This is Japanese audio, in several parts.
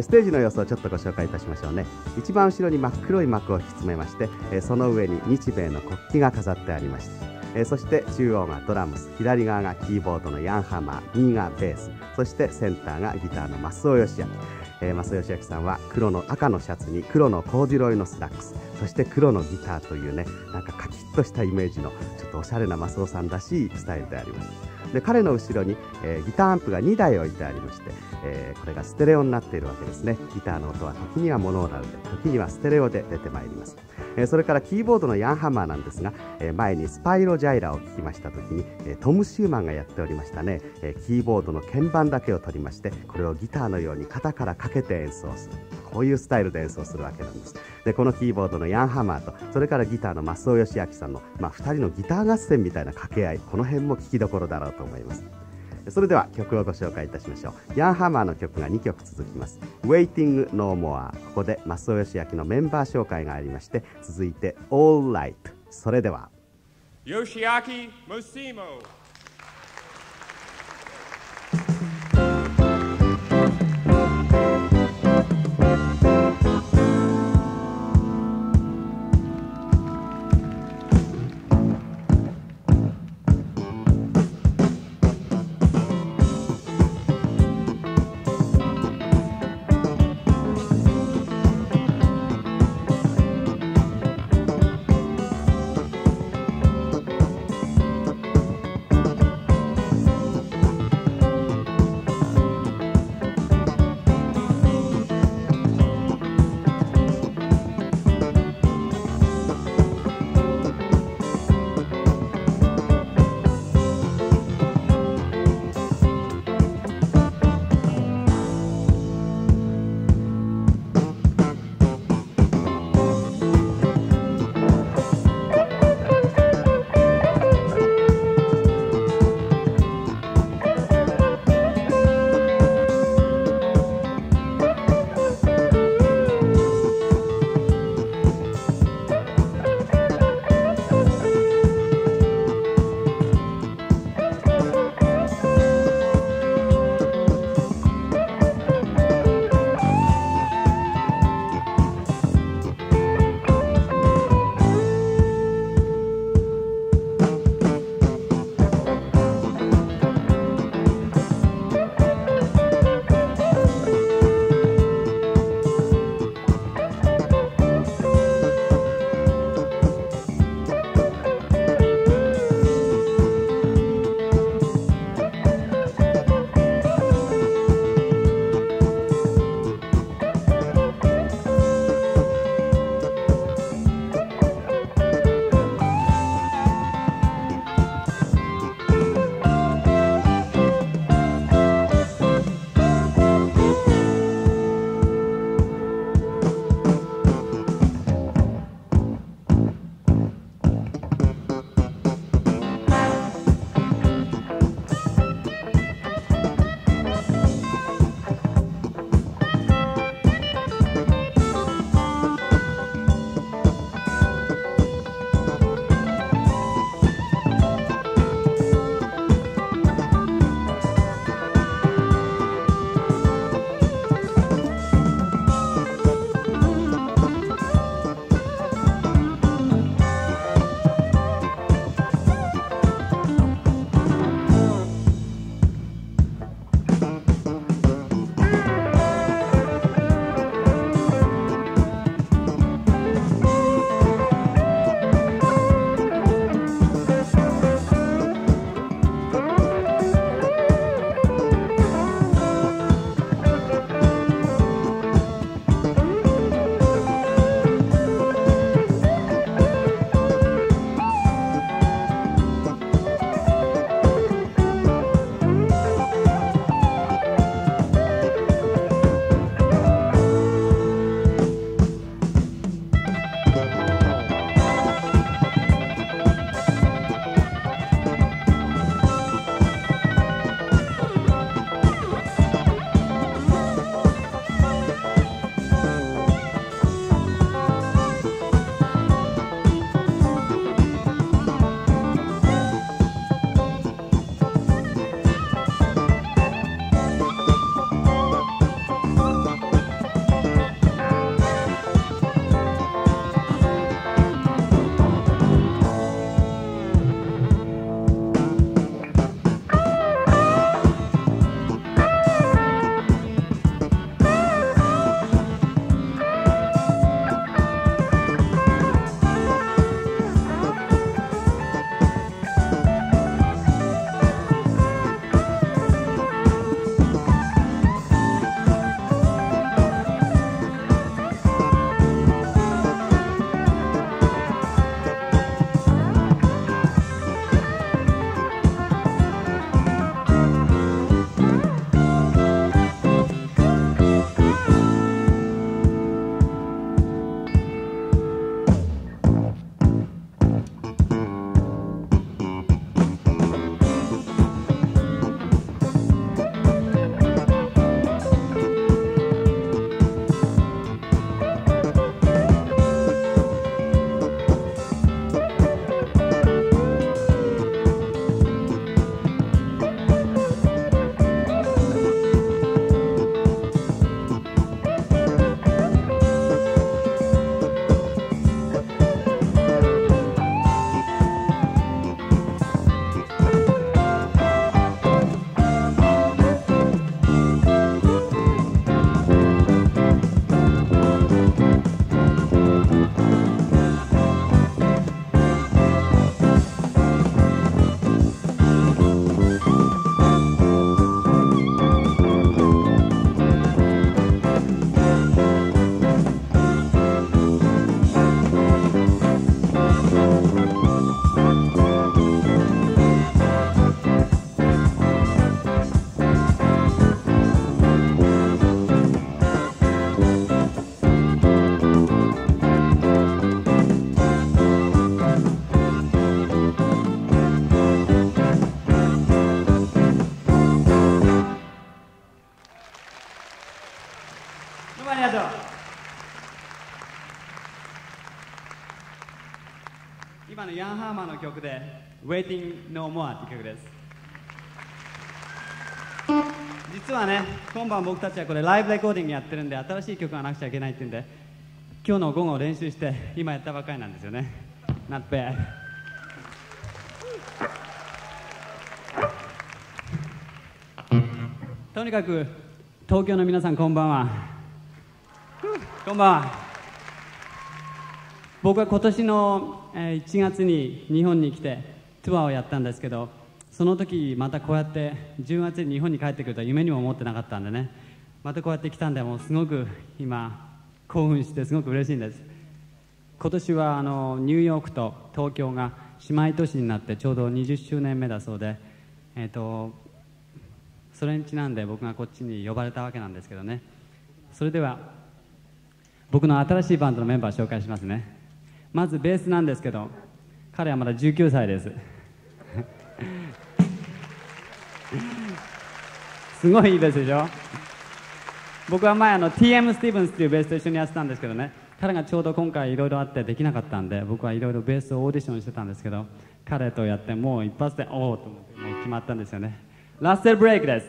ステージの様子をちょっとご紹介いたしましょうね。一番後ろに真っ黒い幕を引き詰めましてその上に日米の国旗が飾ってありましてそして中央がドラムス左側がキーボードのヤンハマー右がベースそしてセンターがギターの増尾好秋えー、増尾好秋さんは黒の赤のシャツに黒のコーデュロイのスラックスそして黒のギターというねなんかカキッとしたイメージのちょっとおしゃれな増尾さんらしいスタイルであります。で彼の後ろに、えー、ギターアンプが2台置いてありまして、えー、これがステレオになっているわけですね。ギターの音は時にはモノーラルで時にはステレオで出てまいります。えそれからキーボードのヤンハマーなんですが、え前にスパイロジャイラを聞きました時に、えトム・シューマンがやっておりましたね、えキーボードの鍵盤だけを取りましてこれをギターのように肩からかけて演奏する。こういうスタイルで演奏するわけなんです。でこのキーボードのヤンハマーとそれからギターの増尾義明さんの、まあ、2人のギター合戦みたいな掛け合いこの辺も聴きどころだろうと思います。それでは曲をご紹介いたしましょう。ヤンハマーの曲が2曲続きます「Waiting No More」ここで増尾義明のメンバー紹介がありまして続いて「All Right」それでは。Yoshiaki Mosimo ーマの曲で「Waiting No More」って曲です。実はね今晩僕たちはこれライブレコーディングやってるんで新しい曲がなくちゃいけないっていうんで今日の午後練習して今やったばかりなんですよね。Not bad とにかく東京の皆さんこんばんは。こんばんは。僕は今年の1月に日本に来てツアーをやったんですけどその時またこうやって10月に日本に帰ってくるとは夢にも思ってなかったんでね。またこうやって来たんでもうすごく今興奮してすごく嬉しいんです。今年はあのニューヨークと東京が姉妹都市になってちょうど20周年目だそうで、えー、とそれにちなんで僕がこっちに呼ばれたわけなんですけどね。それでは僕の新しいバンドのメンバーを紹介しますね。まずベースなんですけど彼はまだ19歳です。すごいいいベースでしょ？僕は前あの TM スティーブンスっていうベースと一緒にやってたんですけどね。彼がちょうど今回いろいろあってできなかったんで僕はいろいろベースをオーディションしてたんですけど彼とやってもう一発でおおと思ってもう決まったんですよね。ラッセルブレイクです。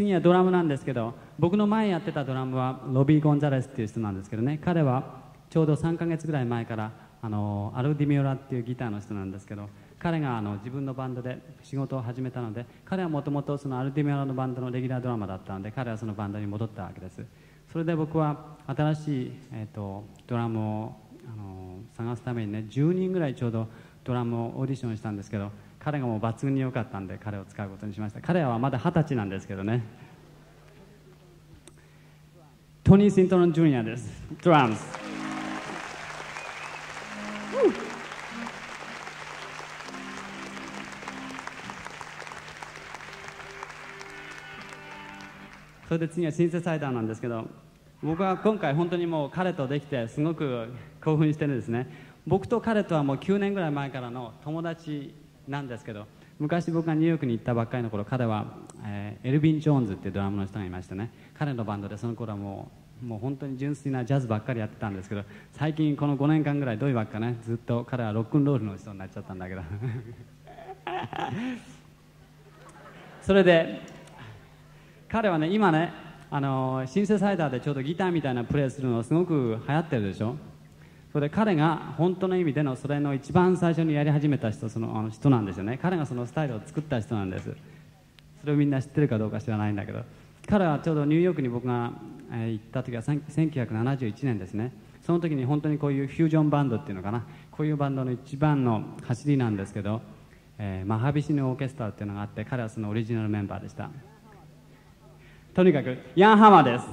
次はドラムなんですけど僕の前やってたドラムはロビー・ゴンザレスっていう人なんですけどね。彼はちょうど3ヶ月ぐらい前からあのアルディミオラっていうギターの人なんですけど彼があの自分のバンドで仕事を始めたので彼はもともとそのアルディミオラのバンドのレギュラードラマだったので彼はそのバンドに戻ったわけです。それで僕は新しい、えー、とドラムをあの探すためにね10人ぐらいちょうどドラムをオーディションしたんですけど彼がもう抜群に良かったんで彼を使うことにしました。彼はまだ二十歳なんですけどね。トニー・シントロン・ジュニアです。ドラムス。それで次はシンセサイダーなんですけど僕は今回本当にもう彼とできてすごく興奮してるんですね。僕と彼とはもう9年ぐらい前からの友達なんですけど昔僕がニューヨークに行ったばっかりの頃彼は、えーエルビン・ジョーンズっていうドラムの人がいましてね彼のバンドでその頃はもうもう本当に純粋なジャズばっかりやってたんですけど最近この5年間ぐらいどういうわけかねずっと彼はロックンロールの人になっちゃったんだけど。それで彼はね今ねあのシンセサイダーでちょうどギターみたいなプレイするのすごく流行ってるでしょ？それで彼が本当の意味でのそれの一番最初にやり始めた人そのあの人なんですよね。彼がそのスタイルを作った人なんです。それをみんな知ってるかどうか知らないんだけど。彼はちょうどニューヨークに僕が、え行った時は1971年ですね。その時に本当にこういうフュージョンバンドっていうのかな。こういうバンドの一番の走りなんですけど、えーマハビシヌオーケストラっていうのがあって彼はそのオリジナルメンバーでした。とにかくヤンハマです。